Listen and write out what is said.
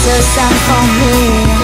answer sound for me